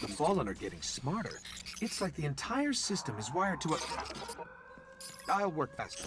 The Fallen are getting smarter. It's like the entire system is wired to a... I'll work faster.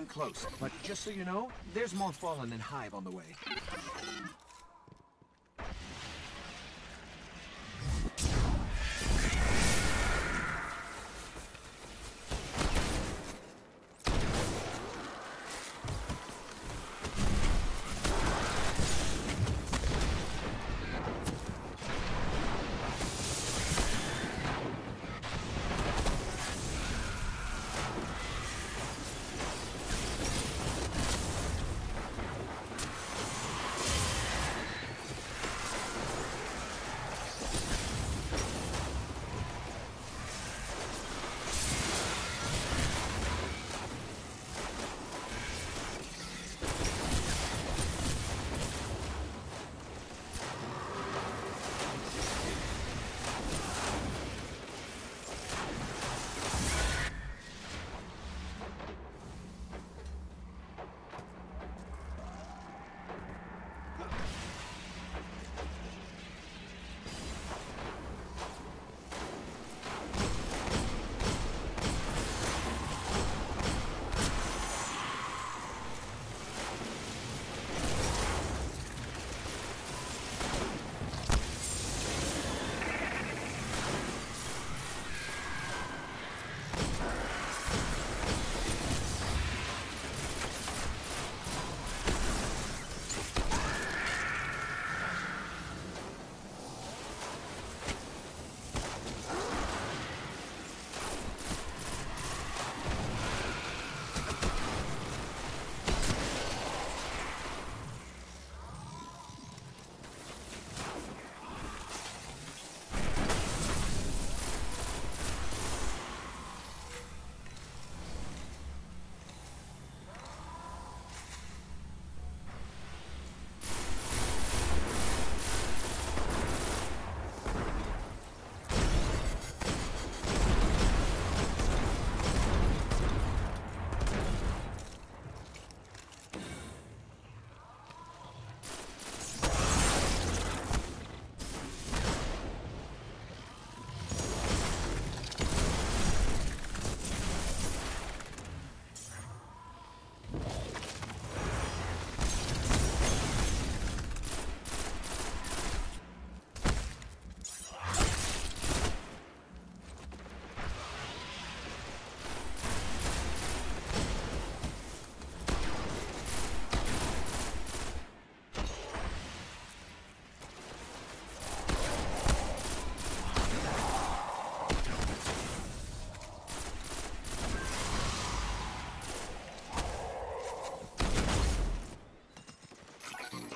I'm close, but just so you know, there's more Fallen than Hive on the way.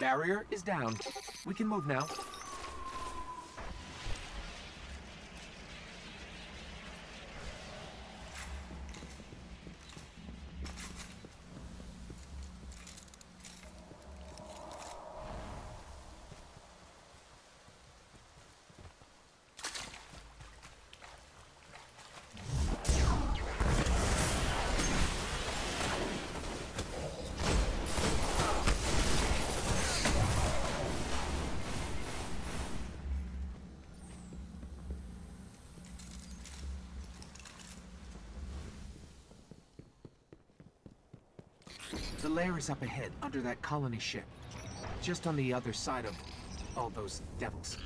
Barrier is down. We can move now. The lair is up ahead, under that colony ship. Just on the other side of all those devils.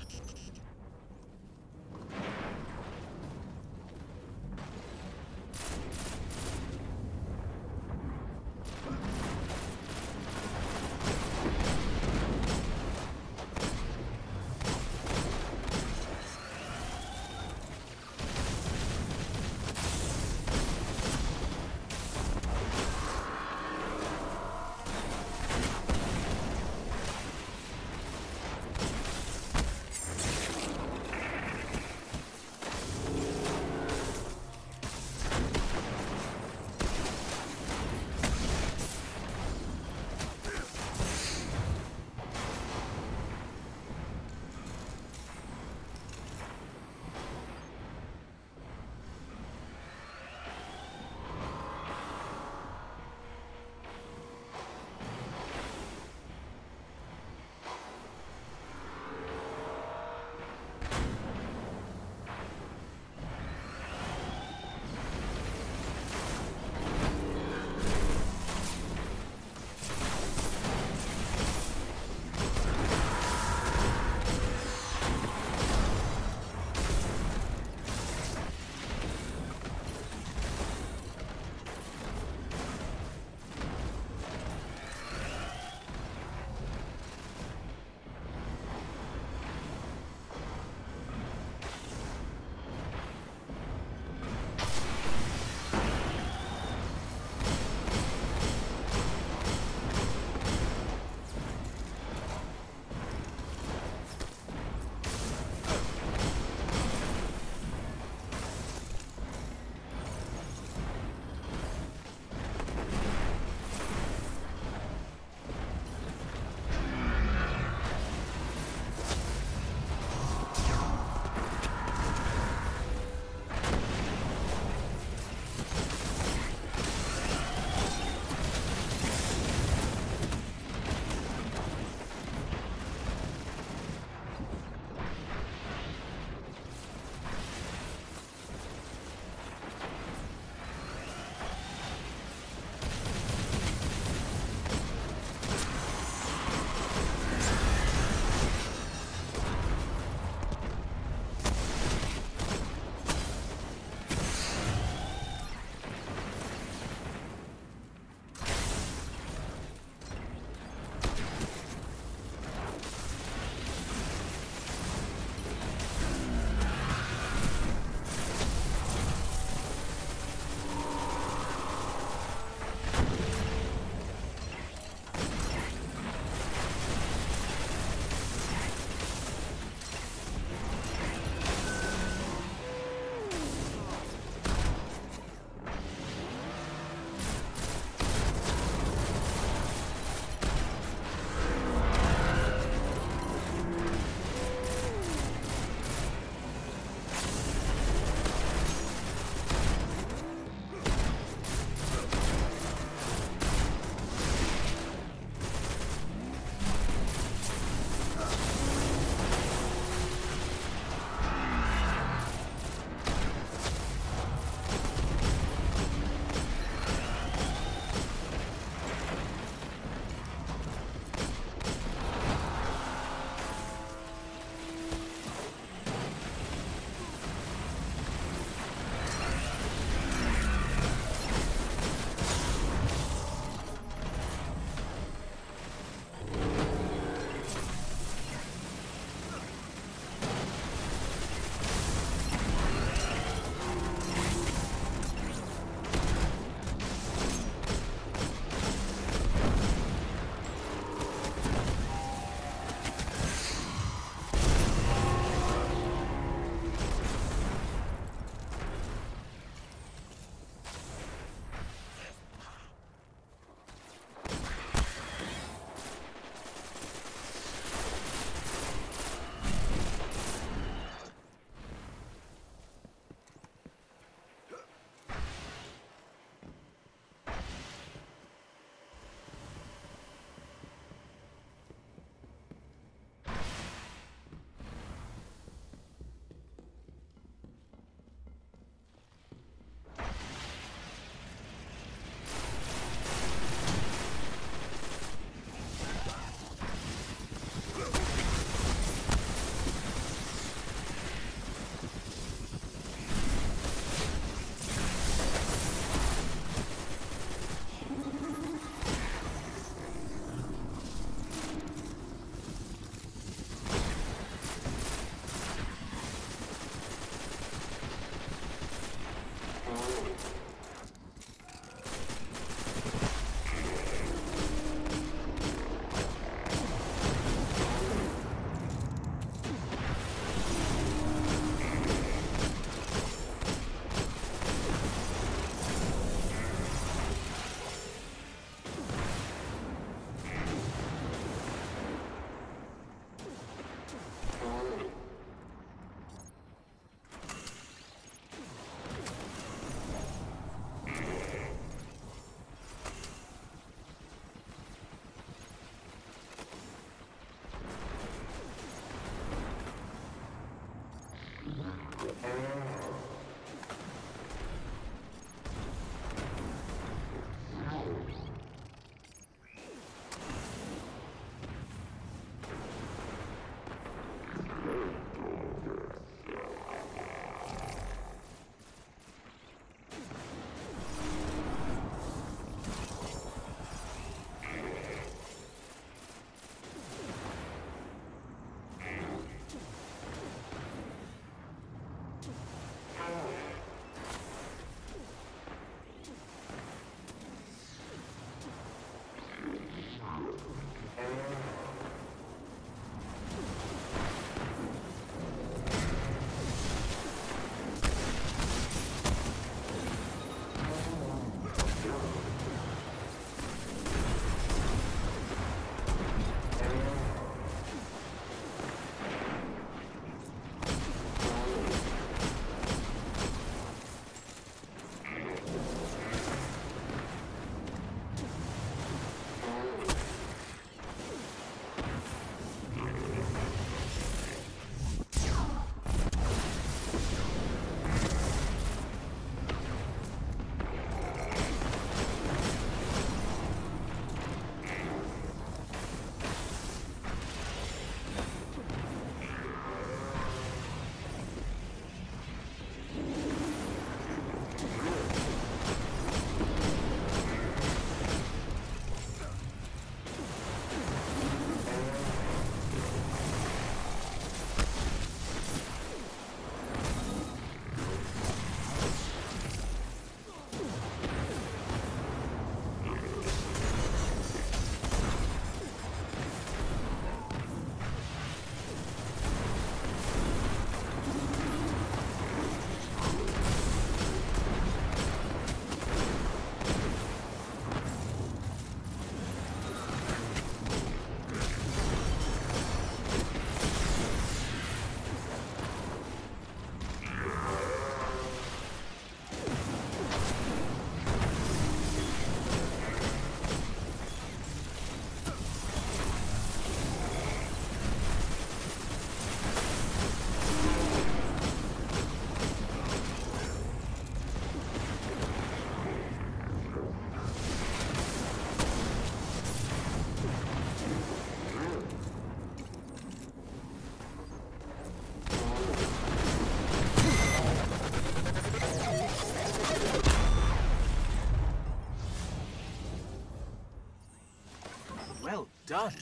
Done.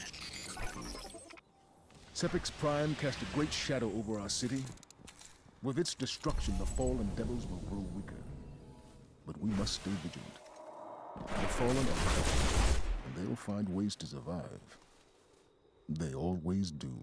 Sepiks Prime cast a great shadow over our city. With its destruction, the fallen devils will grow weaker. But we must stay vigilant. The fallen are tough, and they'll find ways to survive. They always do.